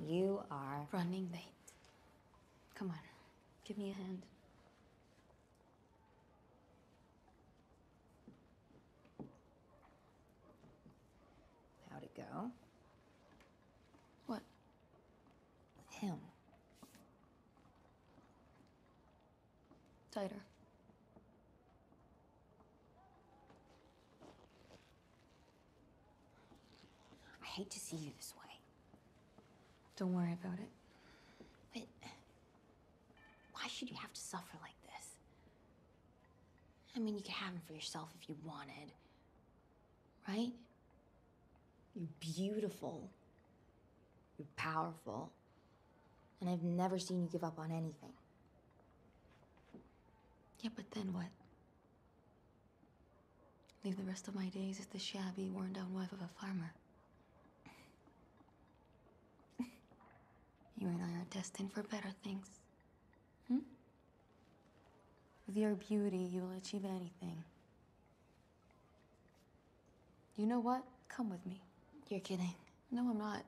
You are. Running late. Come on, give me a hand. How'd it go? What? Him. Tighter. I hate to see you this way. Don't worry about it. But why should you have to suffer like this? I mean, you could have him for yourself if you wanted. Right? You're beautiful. You're powerful. And I've never seen you give up on anything. Yeah, but then what? Leave the rest of my days as the shabby, worn down wife of a farmer. You and I are destined for better things. Hmm? With your beauty, you will achieve anything. You know what? Come with me. You're kidding. No, I'm not.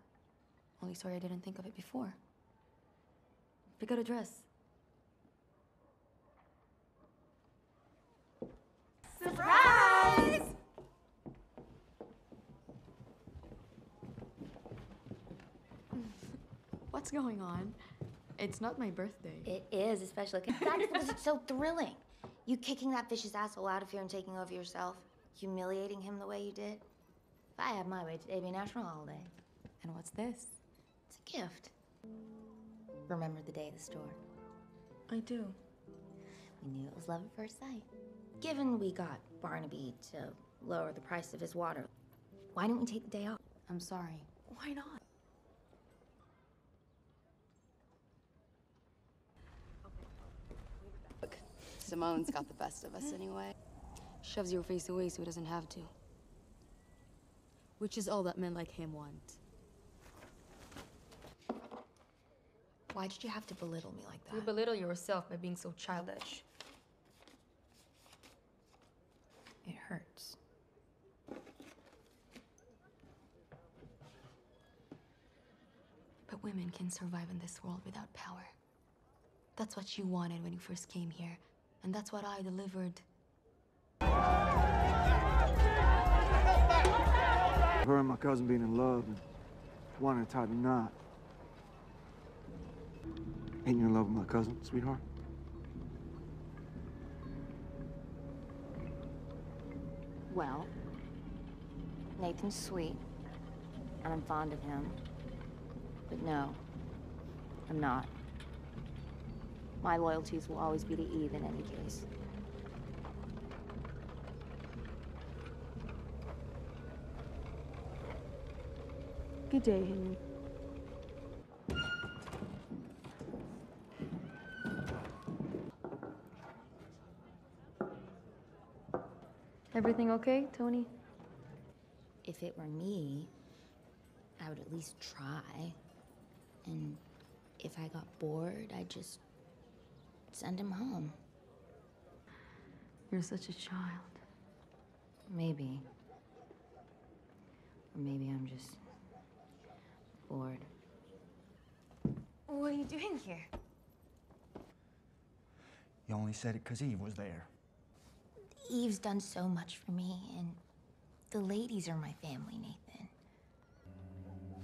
Only sorry I didn't think of it before. Pick out a dress. Surprise! What's going on? It's not my birthday. It is, especially that's because it's so thrilling. You kicking that vicious asshole out of here and taking over yourself, humiliating him the way you did. If I had my way, today'd be a national holiday. And what's this? It's a gift. Remember the day at the store? I do. We knew it was love at first sight. Given we got Barnaby to lower the price of his water, why didn't we take the day off? I'm sorry. Why not? Symone's got the best of us anyway. Shoves your face away so he doesn't have to. Which is all that men like him want. Why did you have to belittle me like that? You belittle yourself by being so childish. It hurts. But women can survive in this world without power. That's what you wanted when you first came here, and that's what I delivered. Her and my cousin being in love and wanting to tie the knot. Ain't you in love with my cousin, sweetheart? Well, Nathan's sweet, and I'm fond of him. But no, I'm not. My loyalties will always be to Eve in any case. Good day, Henry. Everything okay, Tony? If it were me, I would at least try. And if I got bored, I'd just send him home. You're such a child. Maybe. Or maybe I'm just bored. What are you doing here? You only said it because Eve was there. Eve's done so much for me, and the ladies are my family, Nathan.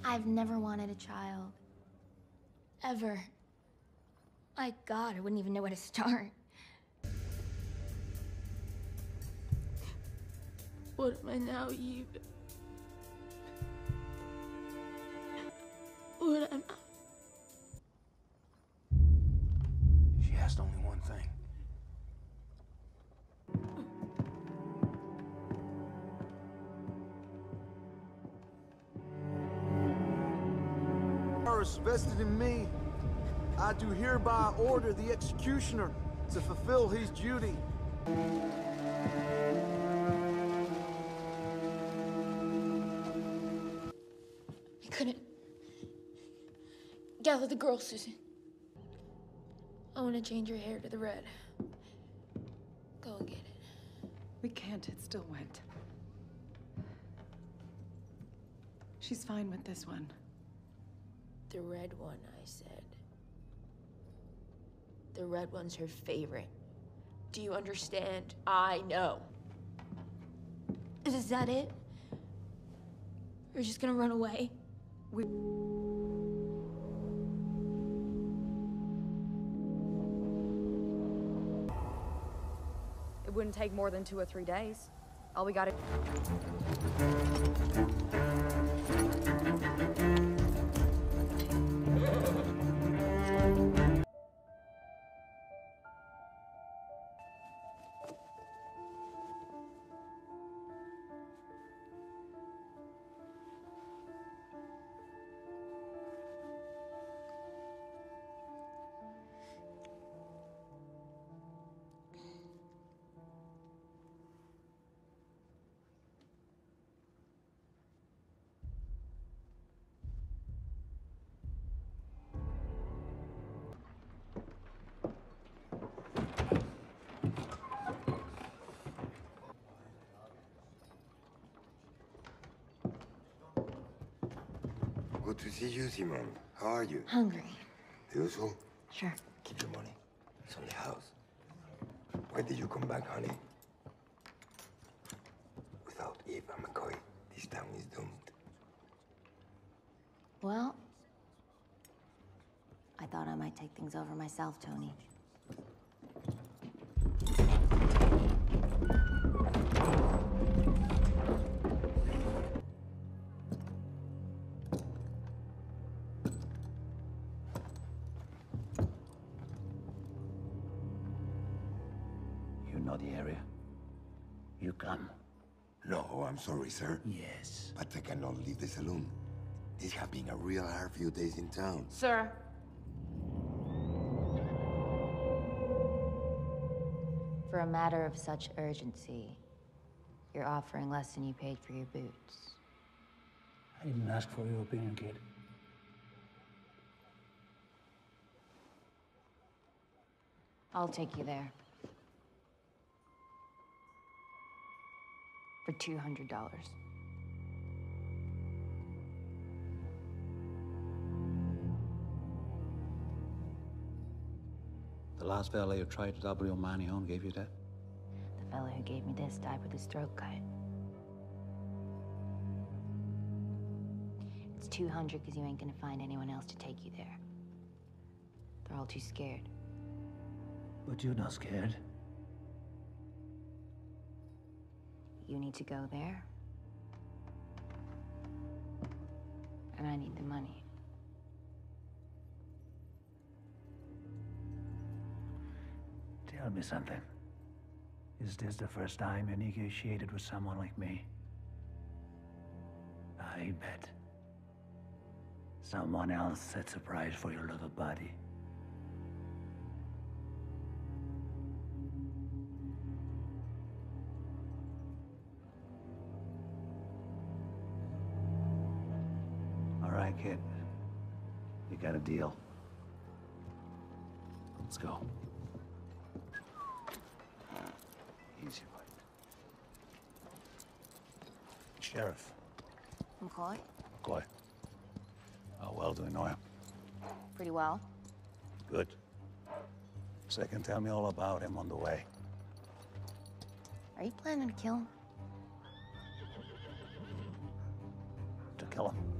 I've never wanted a child. Ever. My God, I wouldn't even know where to start. What am I now, Eve? What am I? She asked only one thing. Powers vested in me. I do hereby order the executioner to fulfill his duty. I couldn't. Gather the girls, Susan. I want to change your hair to the red. Go and get it. We can't, It still went. She's fine with this one. The red one, I said. The red one's her favorite. Do you understand? I know. Is that it? We're just gonna run away? We It wouldn't take more than two or three days. All we gotta Good to see you, Simon. How are you? Hungry. The usual? Sure. Keep your money. It's on the house. Why did you come back, honey? Without Eva McCoy, this town is doomed. Well, I thought I might take things over myself, Tony. Know the area. You come. No, I'm sorry, sir. Yes. But I cannot leave the saloon. This has been a real hard few days in town. Sir. For a matter of such urgency, you're offering less than you paid for your boots. I didn't ask for your opinion, kid. I'll take you there. For $200. The last valet who tried to double your money on gave you that? The fellow who gave me this died with his throat cut. It's 200 because you ain't gonna find anyone else to take you there. They're all too scared. But you're not scared. You need to go there. And I need the money. Tell me something. Is this the first time you negotiated with someone like me? I bet. Someone else sets a price for your little body. Kid. You got a deal. Let's go. Easy, bud. Sheriff. McCoy? McCoy. How well do we know him? Pretty well. Good. Second, tell me all about him on the way. Are you planning to kill him? To kill him.